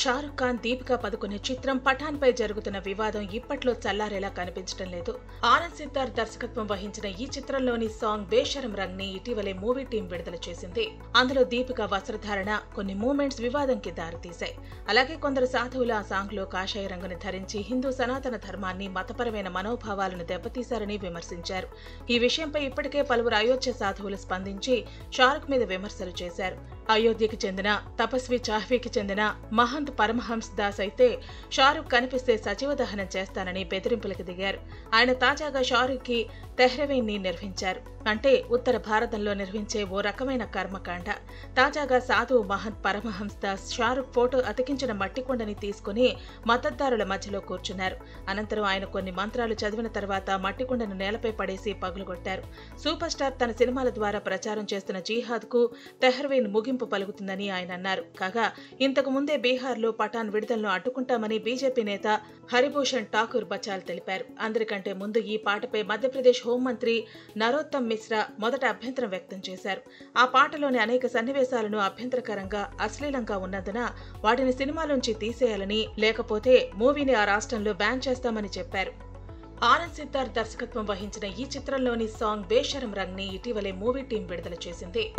షారుఖ్ ఖాన్ దీపికా పదుకునే చిత్రం పఠాన్ పై జరుగుతున్న వివాదం ఇప్పట్లో చల్లారేలా కనిపించడం లేదు. ఆనంద్ సిద్ధార్థ్ దర్శకత్వం వహించిన ఈ చిత్రంలోని సాంగ్ బేషరం రంగ్ని ఇటీవలే మూవీ టీం విడుదల చేసింది. అందులో దీపిక వస్త్రధారణ కొన్ని మూమెంట్స్ వివాదంకి దారితీశాయి. అలాగే కొందరు సాధువులు ఆ సాంగ్లో కాషాయ రంగుని ధరించి హిందూ సనాతన ధర్మాన్ని మతపరమైన మనోభావాలను దెబ్బతీశారని విమర్శించారు. ఈ విషయంపై ఇప్పటికే పలువురు అయోధ్య సాధువులు స్పందించి షారుఖ్ మీద విమర్శలు చేశారు. అయోధ్యకి చెందిన తపస్వి చాహ్వీకి చెందిన మహంత్ పరమహంస్ దాస్ అయితే షారుఖ్ కనిపిస్తే సచివ దహనం చేస్తానని బెదిరింపులకు దిగారు. ఆయన తాజాగా షారుఖ్ తెహ్రవీన్ని తెహ్రవీన్ని నిర్వహించారు. అంటే ఉత్తర భారతంలో నిర్వహించే ఓ రకమైన కర్మకాండ. తాజాగా సాధువు మహంత్ పరమహంస షారుఖ్ ఫోటో అతికించిన మట్టికొండని తీసుకుని మద్దతుదారుల మధ్యలో కూర్చున్నారు. అనంతరం ఆయన కొన్ని మంత్రాలు చదివిన తర్వాత మట్టి కుండను నేలపై పడేసి పగులుగొట్టారు. సూపర్ స్టార్ తన సినిమాల ద్వారా ప్రచారం చేస్తున్న జీహాద్కు తెహ్రవీన్ ముగింపు పలుకుతుందని ఆయన అన్నారు. కాగా ఇంతకు ముందే బీహార్లో పఠాన్ విడుదలను అడ్డుకుంటామని బీజేపీ నేత హరిభూషణ్ ఠాకూర్ బచాల్ తెలిపారు. అందరికంటే ముందు ఈ పాటపై మధ్యప్రదేశ్ హోంమంత్రి నరోత్తమ్ మిశ్రా మొదట అభ్యంతరం వ్యక్తం చేశారు. ఆ పాటలోని అనేక సన్నివేశాలను అభ్యంతరకరంగా అశ్లీలంగా ఉన్నందున వాటిని సినిమాలోంచి తీసేయాలని లేకపోతే మూవీని ఆ రాష్ట్రంలో బ్యాన్ చేస్తామని చెప్పారు. ఆనంద్ సిద్ధార్థ్ దర్శకత్వం వహించిన ఈ చిత్రంలోని సాంగ్ బేషరం రంగ్ని ఇటీవలే మూవీ టీం విడుదల చేసింది.